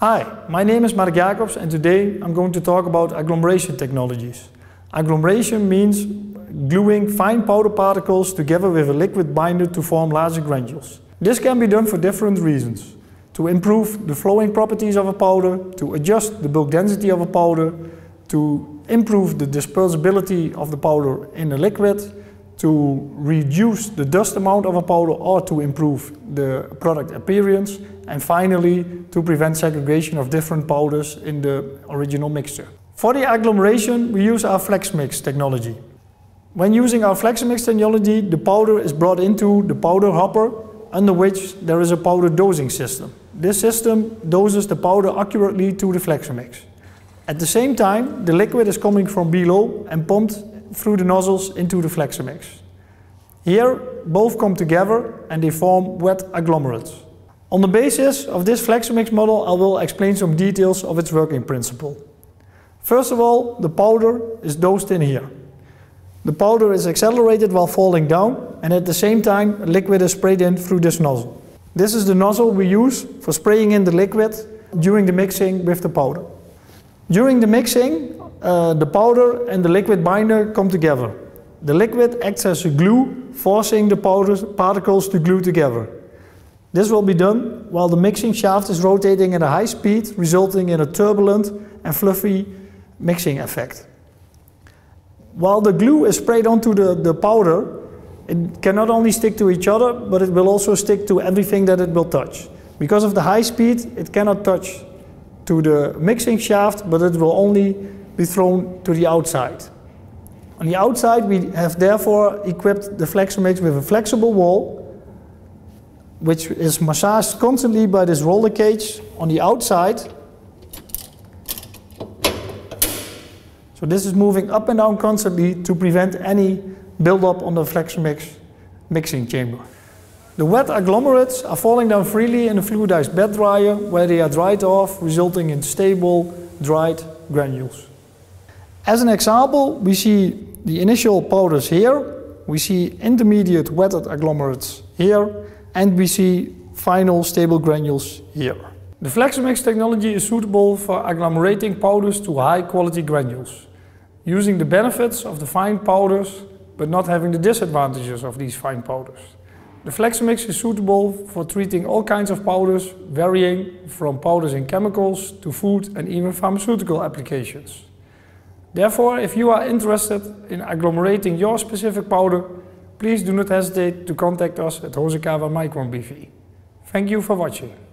Hi, my name is Mark Jacobs and today I'm going to talk about agglomeration technologies. Agglomeration means gluing fine powder particles together with a liquid binder to form larger granules. This can be done for different reasons. To improve the flowing properties of a powder, to adjust the bulk density of a powder, to improve the dispersibility of the powder in a liquid, to reduce the dust amount of a powder or to improve the product appearance and finally to prevent segregation of different powders in the original mixture. For the agglomeration we use our Flexomix technology. When using our Flexomix technology the powder is brought into the powder hopper under which there is a powder dosing system. This system doses the powder accurately to the Flexomix. At the same time the liquid is coming from below and pumped through the nozzles into the Flexomix. Here, both come together and they form wet agglomerates. On the basis of this Flexomix model, I will explain some details of its working principle. First of all, the powder is dosed in here. The powder is accelerated while falling down and at the same time liquid is sprayed in through this nozzle. This is the nozzle we use for spraying in the liquid during the mixing with the powder. During the mixing, uh, the powder and the liquid binder come together. The liquid acts as a glue, forcing the powder particles to glue together. This will be done while the mixing shaft is rotating at a high speed, resulting in a turbulent and fluffy mixing effect. While the glue is sprayed onto the, the powder, it can not only stick to each other, but it will also stick to everything that it will touch. Because of the high speed, it cannot touch to the mixing shaft, but it will only be thrown to the outside. On the outside we have therefore equipped the Flexomix with a flexible wall which is massaged constantly by this roller cage on the outside. So this is moving up and down constantly to prevent any buildup on the Flexomix mixing chamber. The wet agglomerates are falling down freely in a fluidized bed dryer where they are dried off resulting in stable dried granules. As an example, we see the initial powders here, we see intermediate wetted agglomerates here, and we see final stable granules here. The Flexomix technology is suitable for agglomerating powders to high quality granules, using the benefits of the fine powders but not having the disadvantages of these fine powders. The Flexomix is suitable for treating all kinds of powders, varying from powders in chemicals to food and even pharmaceutical applications. Therefore, if you are interested in agglomerating your specific powder, please do not hesitate to contact us at Hosokawa Micron BV. Thank you for watching.